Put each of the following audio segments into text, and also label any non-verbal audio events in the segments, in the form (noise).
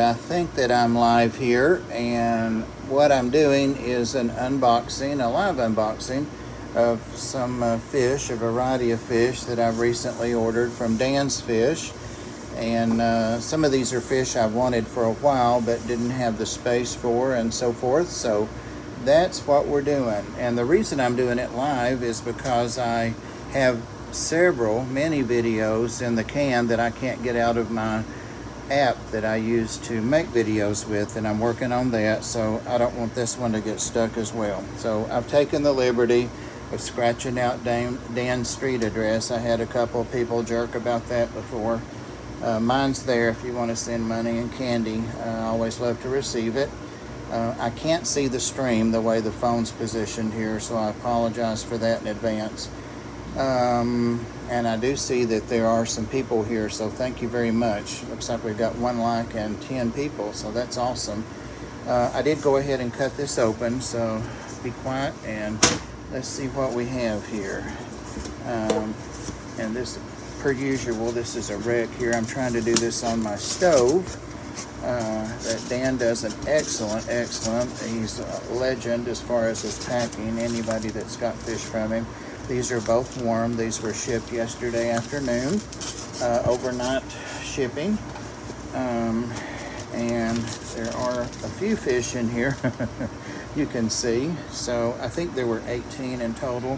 I think that I'm live here and what I'm doing is an unboxing, a live unboxing of some uh, fish, a variety of fish that I've recently ordered from Dan's Fish. And uh, some of these are fish I've wanted for a while but didn't have the space for and so forth. So that's what we're doing. And the reason I'm doing it live is because I have several, many videos in the can that I can't get out of my app that I use to make videos with and I'm working on that so I don't want this one to get stuck as well. So I've taken the liberty of scratching out Dan, Dan's street address. I had a couple people jerk about that before. Uh, mine's there if you want to send money and candy. I always love to receive it. Uh, I can't see the stream the way the phone's positioned here, so I apologize for that in advance. Um, and I do see that there are some people here, so thank you very much. Looks like we've got one like and 10 people, so that's awesome. Uh, I did go ahead and cut this open, so be quiet and let's see what we have here. Um, and this, per usual, this is a wreck here. I'm trying to do this on my stove. Uh, that Dan does an excellent, excellent. He's a legend as far as his packing. Anybody that's got fish from him. These are both warm. These were shipped yesterday afternoon, uh, overnight shipping. Um, and there are a few fish in here (laughs) you can see. So I think there were 18 in total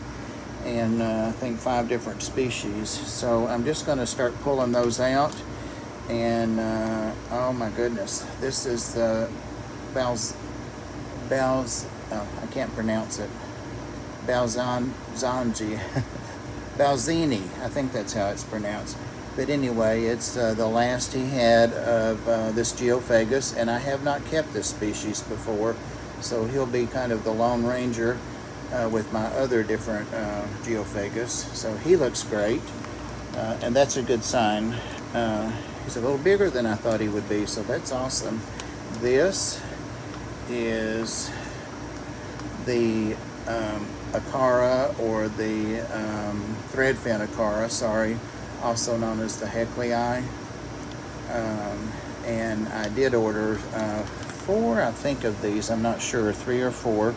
and uh, I think five different species. So I'm just going to start pulling those out. And uh, oh my goodness, this is the Bals, Bals, oh, I can't pronounce it. Balzan, Zanji, (laughs) Balzini, I think that's how it's pronounced. But anyway, it's uh, the last he had of uh, this Geophagus, and I have not kept this species before, so he'll be kind of the Lone Ranger uh, with my other different uh, Geophagus. So he looks great, uh, and that's a good sign. Uh, he's a little bigger than I thought he would be, so that's awesome. This is the um, Acara or the um, threadfin Acara, sorry, also known as the Hecklii. Um, and I did order uh, four, I think, of these. I'm not sure, three or four.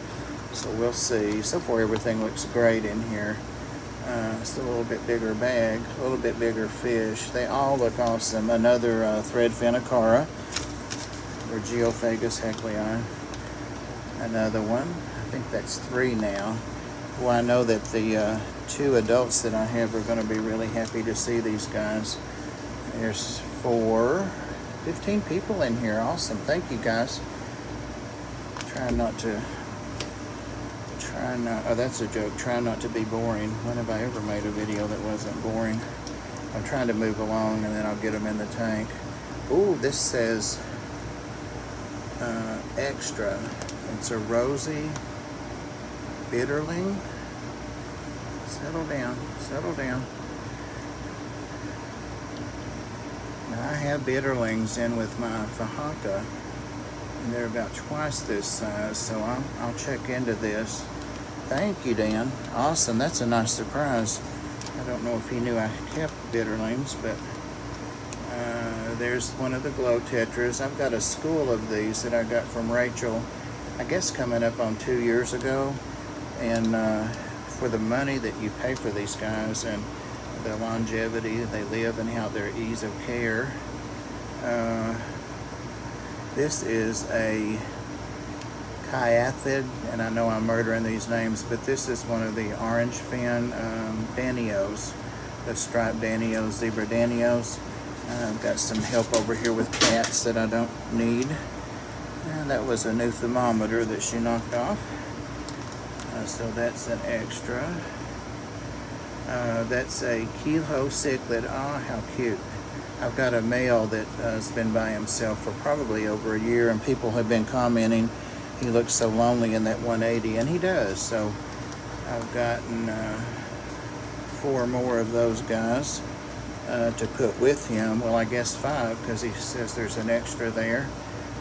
So we'll see. So far, everything looks great in here. Uh, it's a little bit bigger bag, a little bit bigger fish. They all look awesome. Another uh, threadfin Acara, or Geophagus hecklii. Another one. I think that's three now. Well, I know that the uh, two adults that I have are going to be really happy to see these guys. There's four, 15 people in here. Awesome. Thank you, guys. Try not to, try not, oh, that's a joke. Try not to be boring. When have I ever made a video that wasn't boring? I'm trying to move along and then I'll get them in the tank. Ooh, this says uh, extra. It's a rosy bitterling. Settle down, settle down. Now I have bitterlings in with my Fahaka, and they're about twice this size, so I'll, I'll check into this. Thank you, Dan. Awesome, that's a nice surprise. I don't know if he knew I kept bitterlings, but uh, there's one of the glow tetras. I've got a school of these that I got from Rachel, I guess coming up on two years ago and uh, for the money that you pay for these guys and the longevity they live and how their ease of care. Uh, this is a kyathit, and I know I'm murdering these names, but this is one of the orange fin um, danios, the striped danios, zebra danios. I've got some help over here with cats that I don't need. And that was a new thermometer that she knocked off. Uh, so that's an extra. Uh, that's a keyhole cichlid. Ah, oh, how cute. I've got a male that uh, has been by himself for probably over a year, and people have been commenting he looks so lonely in that 180, and he does. So I've gotten uh, four more of those guys uh, to put with him. Well, I guess five, because he says there's an extra there.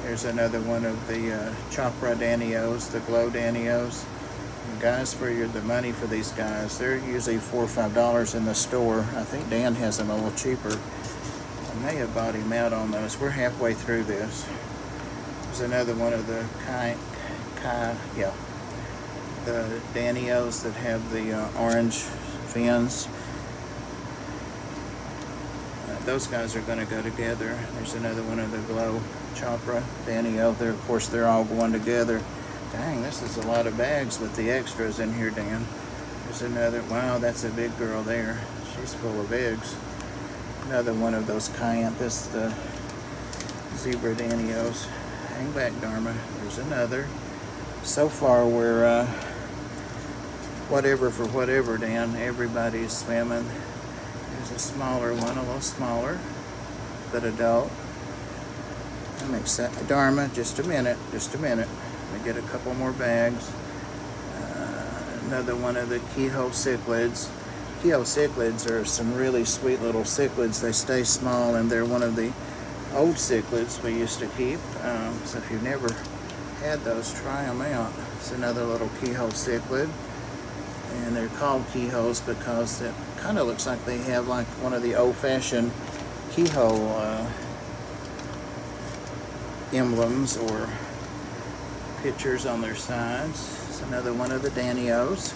There's another one of the uh, Chopra Danios, the Glow Danios guys for the money for these guys they're usually four or five dollars in the store i think dan has them a little cheaper i'm may have bought him out on those. We're halfway through this. There's another one of the kind, Kai, yeah, the Danios that have the uh, orange fins. Uh, those guys are going to go together. There's another one of the Glow Chopra Danio. They're, of course, they're all going together. Dang, this is a lot of bags with the extras in here, Dan. There's another, wow, that's a big girl there. She's full of eggs. Another one of those Cyanthus, the zebra danios. Hang back, Dharma. There's another. So far, we're uh, whatever for whatever, Dan. Everybody's swimming. There's a smaller one, a little smaller, but adult. I'm excited. Dharma, just a minute, just a minute. Get a couple more bags. Uh, another one of the keyhole cichlids. Keyhole cichlids are some really sweet little cichlids. They stay small and they're one of the old cichlids we used to keep. Um, so if you've never had those, try them out. It's another little keyhole cichlid. And they're called keyholes because it kind of looks like they have like one of the old-fashioned keyhole uh, emblems or pictures on their sides. It's another one of the Danios.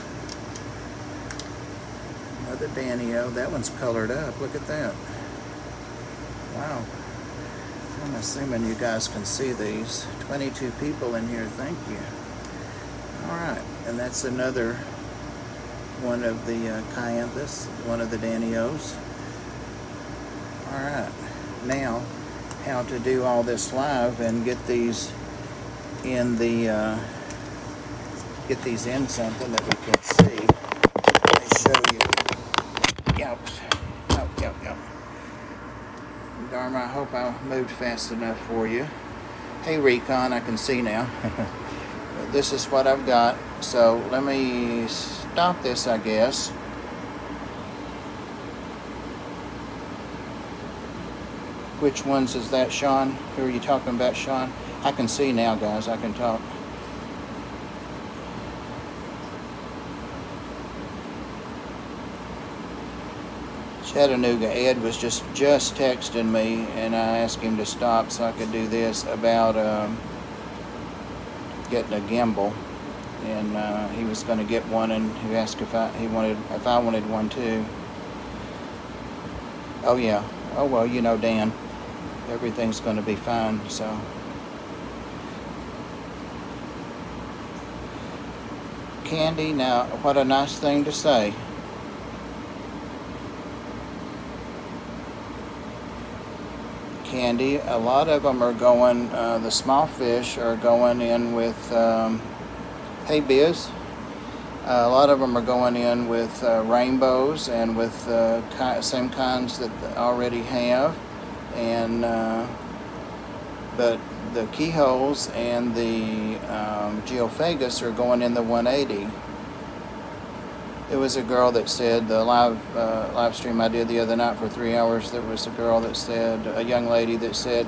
Another Danio. That one's colored up. Look at that. Wow. I'm assuming you guys can see these. 22 people in here, thank you. Alright, and that's another one of the uh, Cyanthus, one of the Danios. Alright, now how to do all this live and get these in the, uh, get these in something that we can see. Let me show you. Yep, yep, yep, yep. Dharma, I hope I moved fast enough for you. Hey Recon, I can see now. (laughs) this is what I've got. So let me stop this, I guess. Which ones is that, Sean? Who are you talking about, Sean? I can see now, guys. I can talk. Chattanooga Ed was just just texting me, and I asked him to stop so I could do this about um, getting a gimbal, and uh, he was going to get one, and he asked if I he wanted if I wanted one too. Oh yeah. Oh well, you know Dan, everything's going to be fine. So. Candy, now what a nice thing to say. candy. A lot of them are going, uh, the small fish are going in with, um, hey Biz, uh, a lot of them are going in with uh, rainbows and with uh, ki same kinds that they already have. And, uh, but the keyholes and the um, geophagus are going in the 180 it was a girl that said the live uh, live stream I did the other night for three hours. There was a girl that said a young lady that said,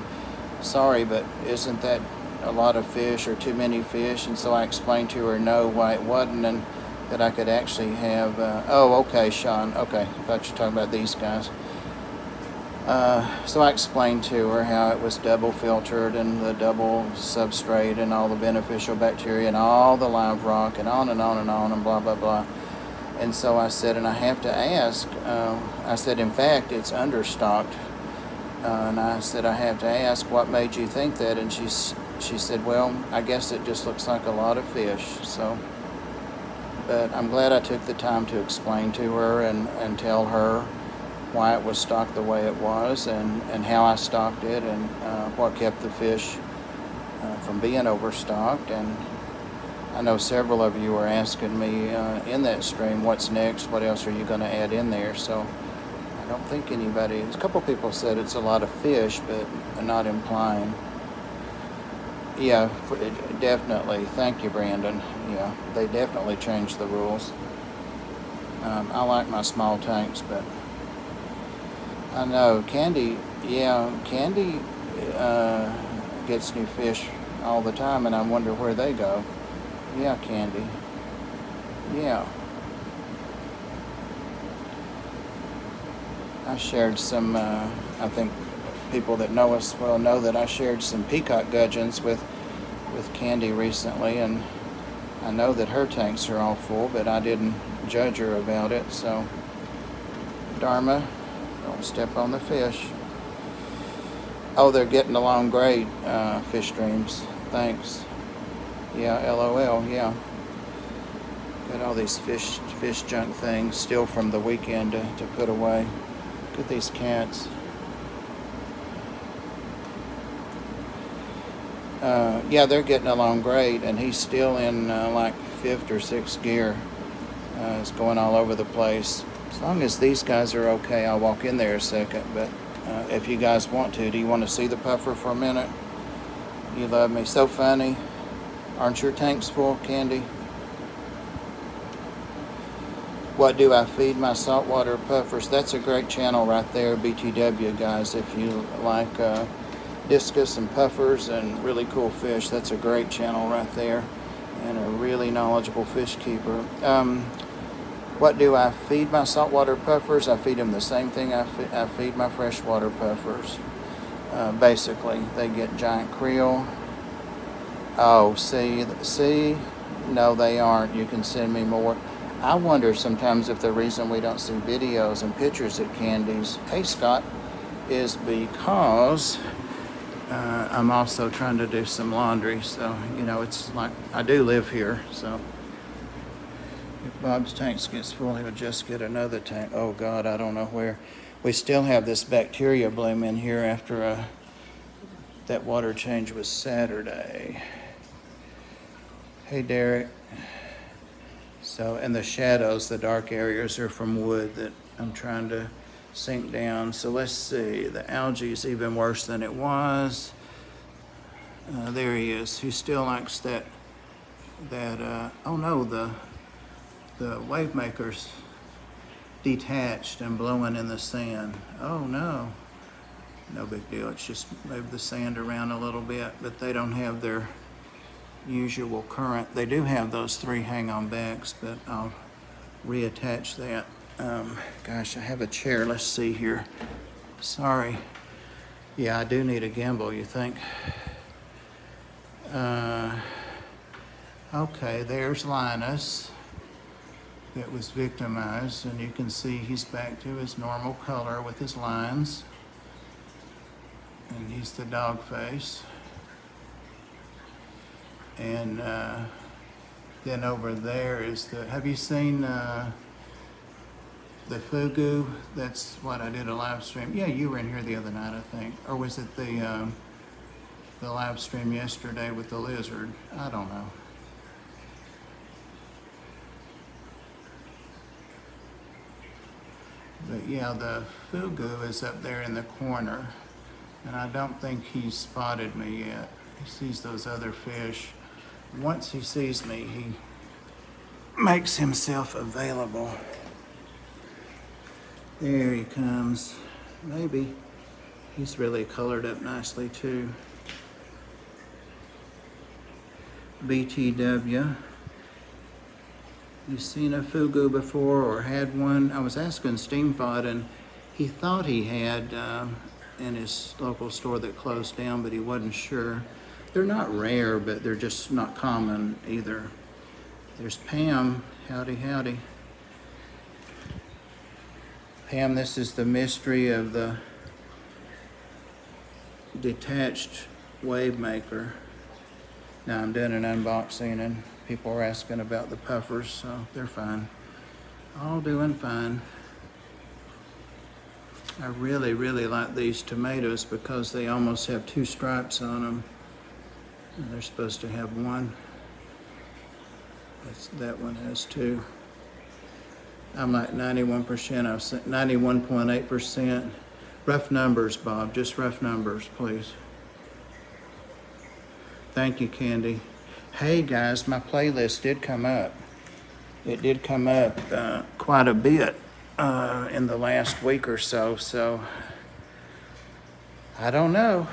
"Sorry, but isn't that a lot of fish or too many fish?" And so I explained to her no, why it wasn't, and that I could actually have. Uh, oh, okay, Sean. Okay, I thought you were talking about these guys. Uh, so I explained to her how it was double filtered and the double substrate and all the beneficial bacteria and all the live rock and on and on and on and blah blah blah. And so I said, and I have to ask, uh, I said, in fact, it's understocked. Uh, and I said, I have to ask, what made you think that? And she, she said, well, I guess it just looks like a lot of fish. So, but I'm glad I took the time to explain to her and, and tell her why it was stocked the way it was and, and how I stocked it and uh, what kept the fish uh, from being overstocked. And I know several of you are asking me uh, in that stream, what's next? What else are you going to add in there? So I don't think anybody, a couple people said it's a lot of fish, but not implying. Yeah, definitely. Thank you, Brandon. Yeah, they definitely changed the rules. Um, I like my small tanks, but I know Candy, yeah, Candy uh, gets new fish all the time, and I wonder where they go. Yeah, Candy. Yeah. I shared some, uh, I think, people that know us well know that I shared some peacock gudgeons with with Candy recently, and I know that her tanks are all full, but I didn't judge her about it. So, Dharma, step on the fish. Oh, they're getting along great, uh, fish streams. Thanks. Yeah, LOL. Yeah. Got all these fish fish junk things still from the weekend to, to put away. Look at these cats. Uh, yeah, they're getting along great, and he's still in uh, like fifth or sixth gear. Uh, it's going all over the place. As long as these guys are okay, I'll walk in there a second. But uh, if you guys want to, do you want to see the puffer for a minute? You love me. So funny. Aren't your tanks full, Candy? What do I feed my saltwater puffers? That's a great channel right there, BTW guys. If you like uh, discus and puffers and really cool fish, that's a great channel right there. And a really knowledgeable fish keeper. Um, what do I feed my saltwater puffers? I feed them the same thing I, fe I feed my freshwater puffers. Uh, basically, they get giant krill. Oh, see, see, no, they aren't. You can send me more. I wonder sometimes if the reason we don't see videos and pictures of Candy's, hey Scott, is because uh, I'm also trying to do some laundry. So, you know, it's like I do live here. So if Bob's tank gets full, he'll just get another tank. Oh God, I don't know where. We still have this bacteria bloom in here after uh, that water change was Saturday. Hey Derek. So, and the shadows, the dark areas are from wood that I'm trying to sink down. So let's see, the algae is even worse than it was. Uh, there he is. He still likes that, that, uh, oh no, the, the wave makers detached and blowing in the sand. Oh no, no big deal. It's just move the sand around a little bit, but they don't have their usual current. They do have those three hang-on backs, but I'll reattach that. Um, gosh, I have a chair. Let's see here. Sorry. Yeah, I do need a gimbal, you think? Uh, okay, there's Linus that was victimized, and you can see he's back to his normal color with his lines. And he's the dog face. And uh, then over there is the, have you seen uh, the Pugu? That's what I did a live stream. Yeah, you were in here the other night, I think. Or was it the, um, the live stream yesterday with the lizard? I don't know. But yeah, the Pugu is up there in the corner. And I don't think he's spotted me yet. He sees those other fish once he sees me, he makes himself available. There he comes. Maybe. He's really colored up nicely too. BTW. You seen a pugu before or had one? I was asking Steamfod and he thought he had uh, in his local store that closed down, but he wasn't sure. They're not rare, but they're just not common either. There's Pam. Howdy, howdy. Pam, this is the mystery of the detached wave maker. Now I'm doing an unboxing and people are asking about the puffers, so they're fine. All doing fine. I really, really like these tomatoes because they almost have two stripes on them. And they're supposed to have one. That's, that one has two. I'm like 91%, I've 91.8%. Rough numbers, Bob, just rough numbers, please. Thank you, Candy. Hey guys, my playlist did come up. It did come up uh, quite a bit uh, in the last week or so, so I don't know.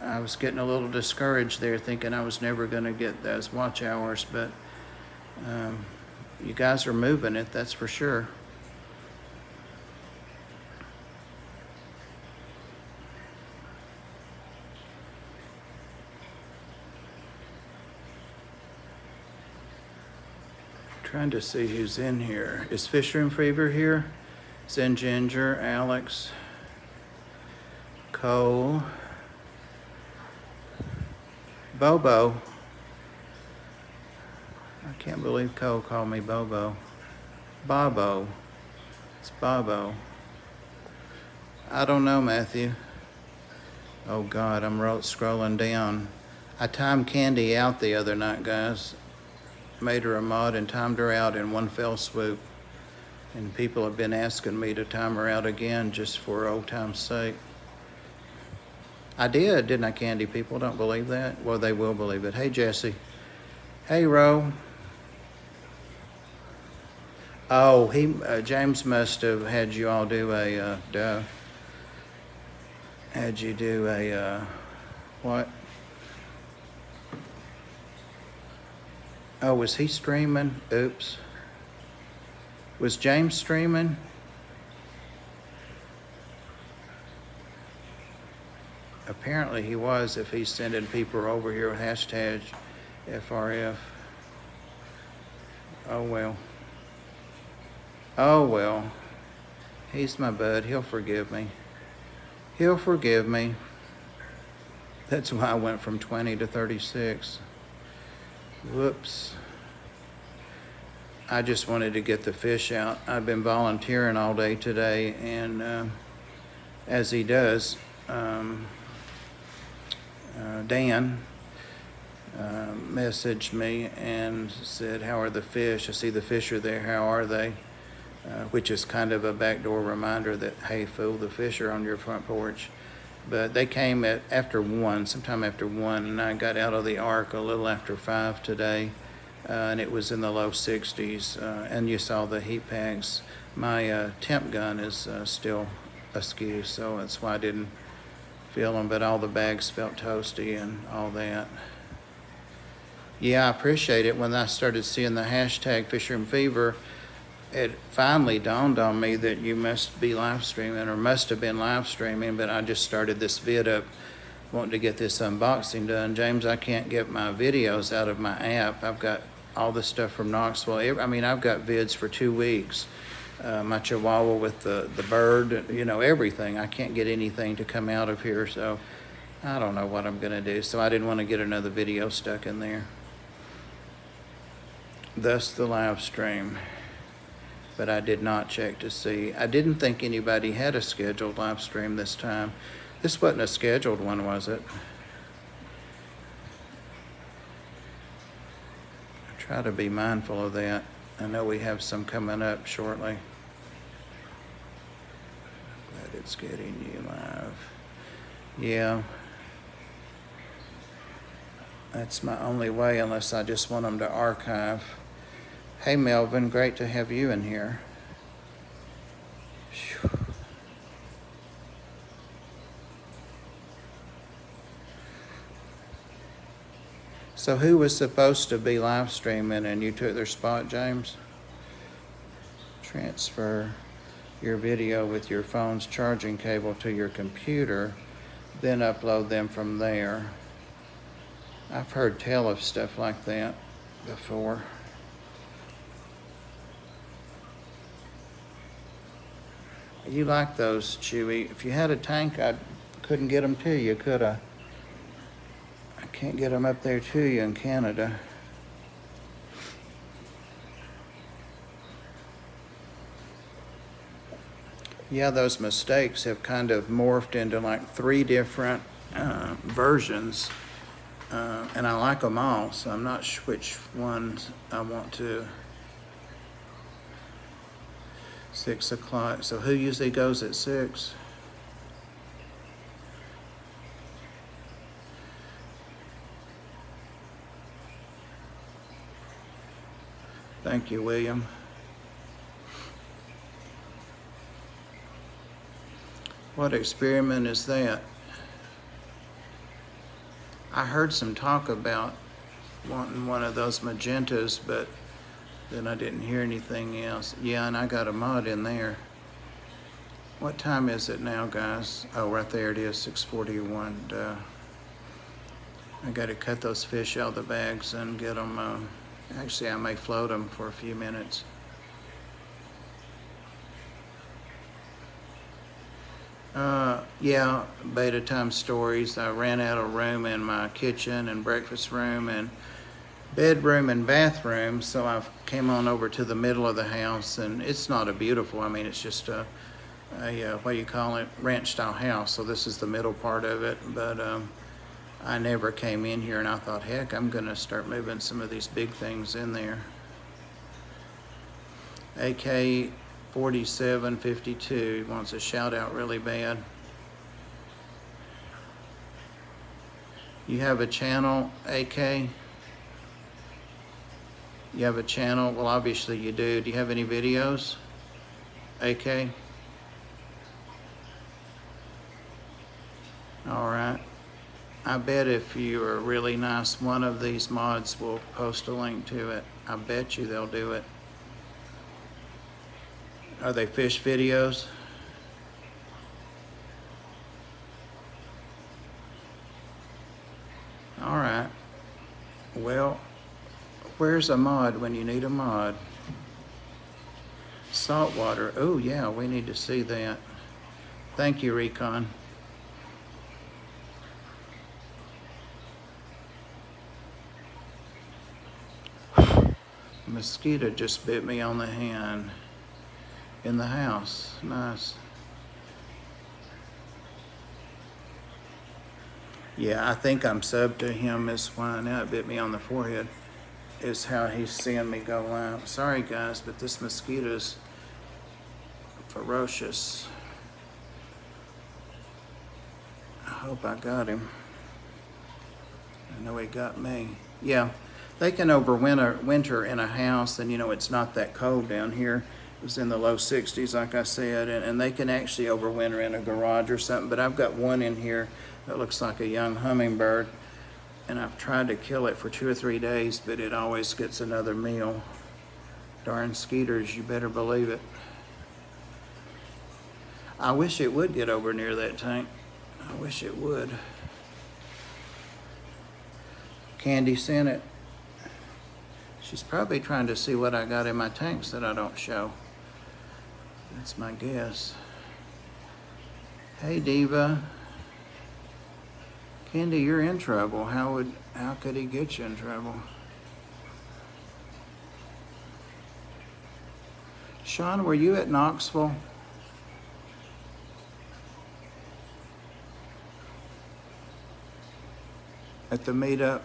I was getting a little discouraged there, thinking I was never going to get those watch hours, but um, you guys are moving it, that's for sure. Trying to see who's in here. Is Fisher and Fever here? Zen Ginger, Alex, Cole, Bobo. I can't believe Cole called me Bobo. Bobo. It's Bobo. I don't know, Matthew. Oh God, I'm ro- scrolling down. I timed Candy out the other night, guys. Made her a mod and timed her out in one fell swoop. And people have been asking me to time her out again just for old time's sake. I did, didn't I, Candy? People don't believe that? Well, they will believe it. Hey, Jesse. Hey, Ro. Oh, he uh, James must have had you all do a uh, duh. Had you do a uh, what? Oh, was he streaming? Oops. Was James streaming? Apparently he was if he's sending people over here with hashtag FRF. Oh well. Oh well. He's my bud. He'll forgive me. He'll forgive me. That's why I went from 20 to 36. Whoops. I just wanted to get the fish out. I've been volunteering all day today, and uh, as he does, um, uh, Dan uh, messaged me and said, How are the fish? I see the fish are there. How are they? Uh, which is kind of a backdoor reminder that, hey, fool, the fish are on your front porch. But they came at after one, sometime after one, and I got out of the ark a little after five today, uh, and it was in the low 60s. Uh, and you saw the heat packs. My uh, temp gun is uh, still askew, so that's why I didn't feel them. But all the bags felt toasty and all that. Yeah, I appreciate it. When I started seeing the hashtag Fisher and Fever, it finally dawned on me that you must be live streaming or must have been live streaming, but I just started this vid up wanting to get this unboxing done. James, I can't get my videos out of my app. I've got all the stuff from Knoxville. I mean, I've got vids for two weeks. Uh, my chihuahua with the, the bird, you know, everything. I can't get anything to come out of here, so I don't know what I'm going to do. So I didn't want to get another video stuck in there. Thus the live stream but I did not check to see. I didn't think anybody had a scheduled live stream this time. This wasn't a scheduled one, was it? I try to be mindful of that. I know we have some coming up shortly. Glad it's getting you live. Yeah. That's my only way unless I just want them to archive. Hey, Melvin, great to have you in here. So, who was supposed to be live streaming and you took their spot, James? Transfer your video with your phone's charging cable to your computer, then upload them from there. I've heard tell of stuff like that before. You like those, Chewy. If you had a tank, I couldn't get them to you, could I? I can't get them up there to you in Canada. Yeah, those mistakes have kind of morphed into like three different uh, versions, uh, and I like them all, so I'm not sure which ones I want to Six o'clock. So who usually goes at six? Thank you, William. What experiment is that? I heard some talk about wanting one of those magentas, but then I didn't hear anything else. Yeah, and I got a mod in there. What time is it now, guys? Oh, right there it is, 641. Duh. I got to cut those fish out of the bags and get them uh, Actually, I may float them for a few minutes. Uh, yeah, beta time stories. I ran out of room in my kitchen and breakfast room and bedroom and bathroom, so I came on over to the middle of the house, and it's not a beautiful. I mean, it's just a, a uh, what you call it, ranch style house. So this is the middle part of it, but um, I never came in here, and I thought, heck, I'm gonna start moving some of these big things in there. AK 4752 wants a shout out really bad. You have a channel, AK? You have a channel? Well, obviously you do. Do you have any videos? AK? All right. I bet if you are really nice, one of these mods will post a link to it. I bet you they'll do it. Are they fish videos? All right. Well, where's a mod when you need a mod? Saltwater. Oh, yeah, we need to see that. Thank you, Recon. (sighs) Mosquito just bit me on the hand in the house. Nice. Yeah, I think I'm sub to him is why now it bit me on the forehead is how he's seeing me go out. Sorry guys, but this mosquito's ferocious. I hope I got him. I know he got me. Yeah, they can overwinter winter in a house and you know it's not that cold down here. It was in the low 60s, like I said, and, and they can actually overwinter in a garage or something. But I've got one in here that looks like a young hummingbird, and I've tried to kill it for two or three days, but it always gets another meal. Darn skeeters, you better believe it. I wish it would get over near that tank. I wish it would. Candy sent it. She's probably trying to see what I got in my tanks that I don't show. That's my guess. Hey, Diva. Candy, you're in trouble. How would how could he get you in trouble? Sean, were you at Knoxville? At the meetup?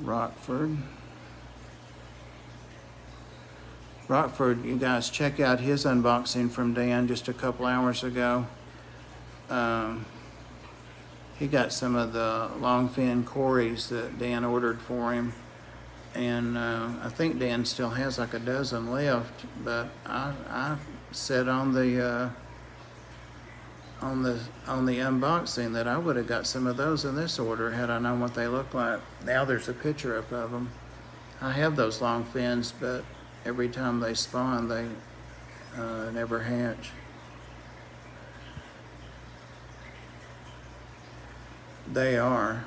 Rockford. Rockford, you guys check out his unboxing from Dan just a couple hours ago. Um, he got some of the longfin cories that Dan ordered for him. And uh, I think Dan still has like a dozen left, but I, I said on the uh, on the on the unboxing that I would have got some of those in this order had I known what they look like. Now there's a picture up of them. I have those long fins, but every time they spawn, they uh, never hatch. They are,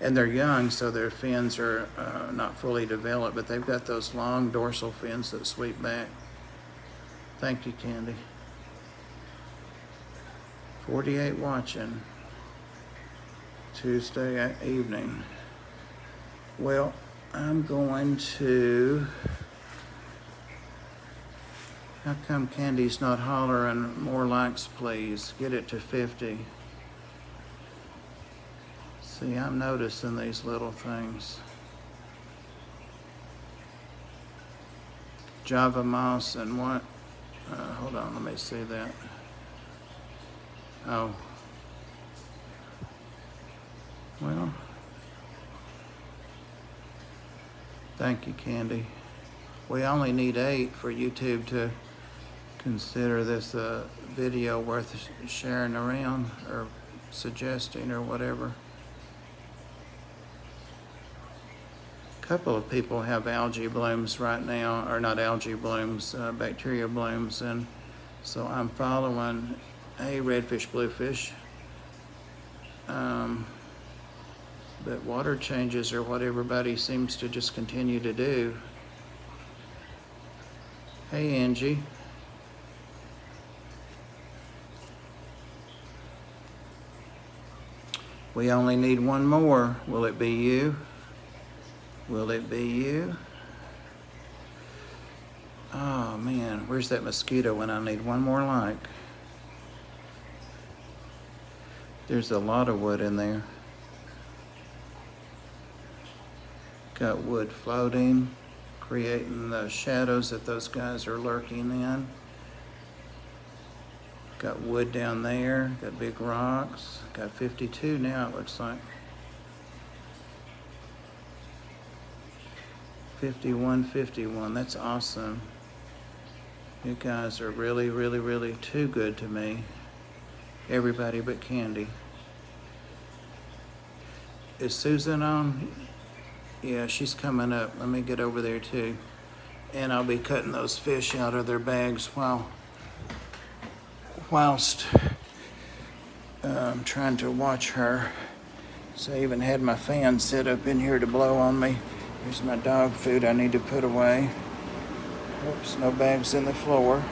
and they're young, so their fins are uh, not fully developed, but they've got those long dorsal fins that sweep back. Thank you, Candy. 48 watching Tuesday evening. Well, I'm going to. How come Candy's not hollering more likes, please? Get it to 50. See, I'm noticing these little things. Java Mouse and what? Uh, hold on, let me see that. Oh. Well. Thank you, Candy. We only need eight for YouTube to consider this a video worth sharing around or suggesting or whatever. A couple of people have algae blooms right now, or not algae blooms, uh, bacteria blooms, and so I'm following a redfish, bluefish. Um, but water changes are what everybody seems to just continue to do. Hey, Angie. We only need one more. Will it be you? Will it be you? Oh man, where's that mosquito when I need one more like? There's a lot of wood in there. Got wood floating, creating the shadows that those guys are lurking in. Got wood down there, got big rocks. Got 52 now, it looks like. 51, 51, that's awesome. You guys are really, really, really too good to me. Everybody but Candy. Is Susan on? Yeah, she's coming up. Let me get over there too. And I'll be cutting those fish out of their bags while whilst um, trying to watch her. So I even had my fan set up in here to blow on me. Here's my dog food I need to put away. Oops, no bags in the floor.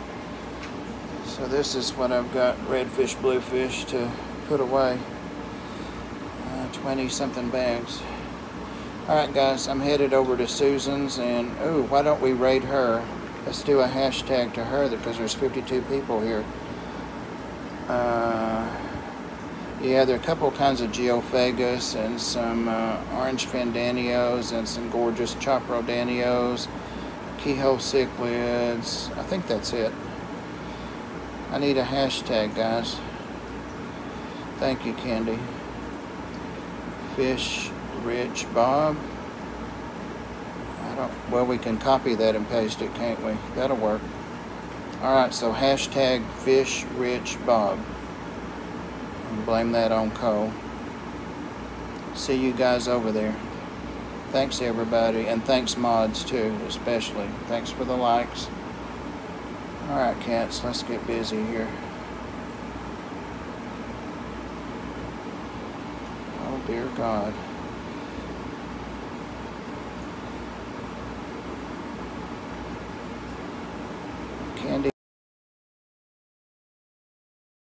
So this is what I've got, redfish, bluefish to put away. 20 uh, something bags. Alright guys, I'm headed over to Susan's and, oh, why don't we raid her? Let's do a hashtag to her because there's 52 people here. Uh, yeah, there are a couple kinds of geophagus and some uh, orange fandanios and some gorgeous choprodanios, keyhole cichlids. I think that's it. I need a hashtag, guys. Thank you, Candy. Fish Rich Bob. I don't, well, we can copy that and paste it, can't we? That'll work. Alright, so hashtag Fish Rich Bob. Blame that on Cole. See you guys over there. Thanks everybody, and thanks mods too, especially. Thanks for the likes. Alright cats, let's get busy here. Oh dear God.